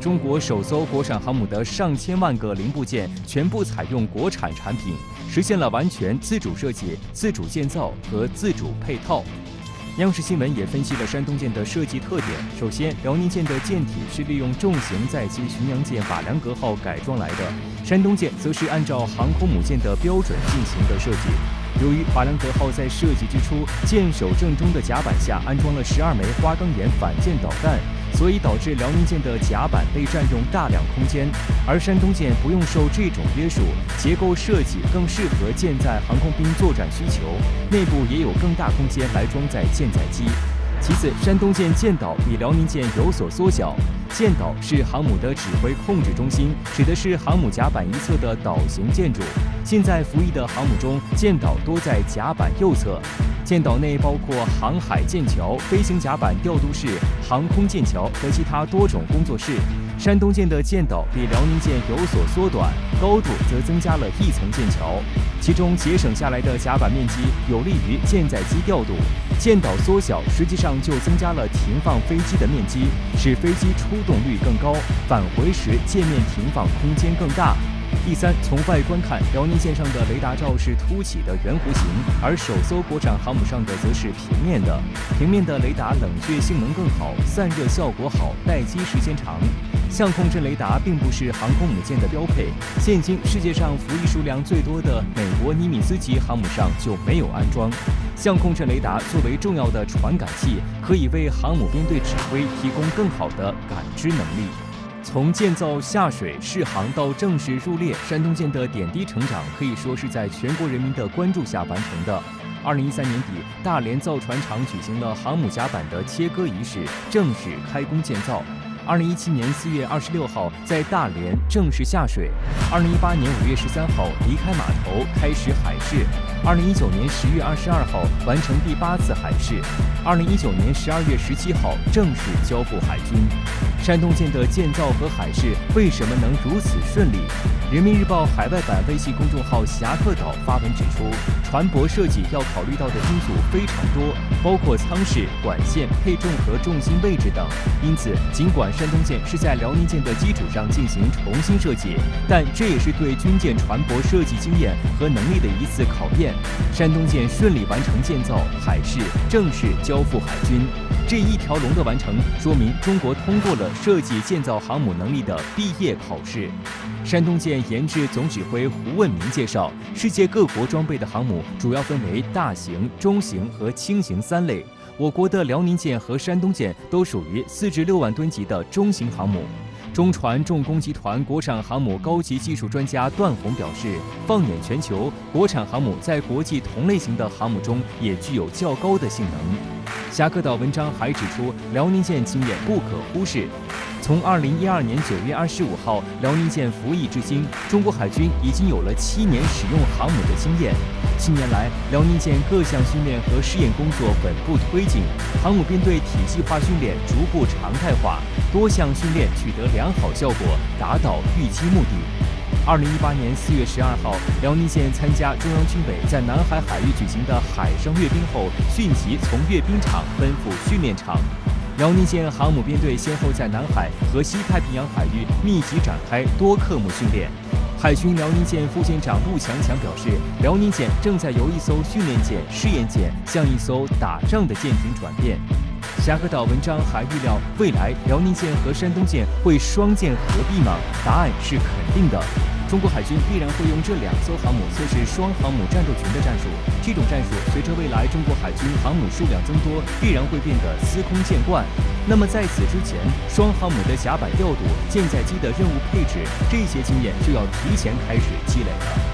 中国首艘国产航母的上千万个零部件全部采用国产产品，实现了完全自主设计、自主建造和自主配套。央视新闻也分析了山东舰的设计特点。首先，辽宁舰的舰体是利用重型载机巡洋舰瓦良格号改装来的，山东舰则是按照航空母舰的标准进行的设计。由于瓦良格号在设计之初，舰首正中的甲板下安装了十二枚花岗岩反舰导弹。所以导致辽宁舰的甲板被占用大量空间，而山东舰不用受这种约束，结构设计更适合舰载航空兵作战需求，内部也有更大空间来装载舰载机。其次，山东舰舰岛比辽宁舰有所缩小。舰岛是航母的指挥控制中心，指的是航母甲板一侧的岛型建筑。现在服役的航母中，舰岛多在甲板右侧。舰岛内包括航海舰桥、飞行甲板调度室、航空舰桥和其他多种工作室。山东舰的舰岛比辽宁舰有所缩短，高度则增加了一层舰桥，其中节省下来的甲板面积有利于舰载机调度。舰岛缩小，实际上就增加了停放飞机的面积，使飞机出动率更高，返回时舰面停放空间更大。第三，从外观看，辽宁舰上的雷达罩是凸起的圆弧形，而首艘国产航母上的则是平面的。平面的雷达冷却性能更好，散热效果好，待机时间长。相控阵雷达并不是航空母舰的标配，现今世界上服役数量最多的美国尼米兹级航母上就没有安装相控阵雷达。作为重要的传感器，可以为航母编队指挥提供更好的感知能力。从建造、下水、试航到正式入列，山东舰的点滴成长可以说是在全国人民的关注下完成的。二零一三年底，大连造船厂举行了航母甲板的切割仪式，正式开工建造。二零一七年四月二十六号，在大连正式下水。二零一八年五月十三号离开码头，开始海试。二零一九年十月二十二号完成第八次海试。二零一九年十二月十七号正式交付海军。山东舰的建造和海试为什么能如此顺利？人民日报海外版微信公众号侠客岛发文指出，船舶设计要考虑到的因素非常多，包括舱室、管线、配重和重心位置等。因此，尽管山东舰是在辽宁舰的基础上进行重新设计，但这也是对军舰船舶设计经验和能力的一次考验。山东舰顺利完成建造、海试，正式交付海军，这一条龙的完成，说明中国通过了设计建造航母能力的毕业考试。山东舰研制总指挥胡问明介绍，世界各国装备的航母主要分为大型、中型和轻型三类。我国的辽宁舰和山东舰都属于四至六万吨级的中型航母。中船重工集团国产航母高级技术专家段宏表示，放眼全球，国产航母在国际同类型的航母中也具有较高的性能。侠客岛文章还指出，辽宁舰经验不可忽视。从二零一二年九月二十五号辽宁舰服役至今，中国海军已经有了七年使用航母的经验。近年来，辽宁舰各项训练和试验工作稳步推进，航母编队体系化训练逐步常态化，多项训练取得良好效果，达到预期目的。二零一八年四月十二号，辽宁舰参加中央军委在南海海域举行的海上阅兵后，迅即从阅兵场奔赴训练场。辽宁舰航母编队先后在南海和西太平洋海域密集展开多科目训练。海军辽宁舰副舰长陆强强表示，辽宁舰正在由一艘训练舰、试验舰向一艘打仗的舰艇转变。侠客岛文章还预料，未来辽宁舰和山东舰会双舰合璧吗？答案是肯定的。中国海军必然会用这两艘航母测试双航母战斗群的战术。这种战术随着未来中国海军航母数量增多，必然会变得司空见惯。那么在此之前，双航母的甲板调度、舰载机的任务配置，这些经验就要提前开始积累了。